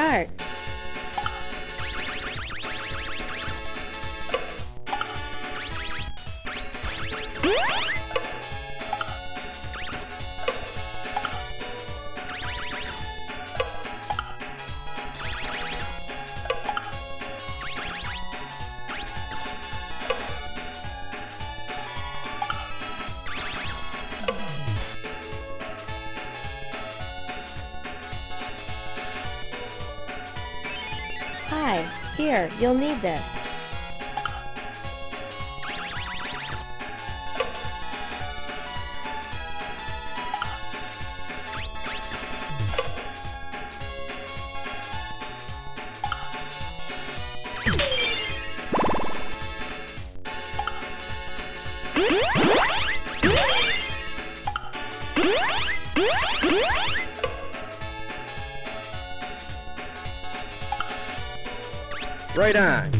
start. Hi, here, you'll need this. Right on.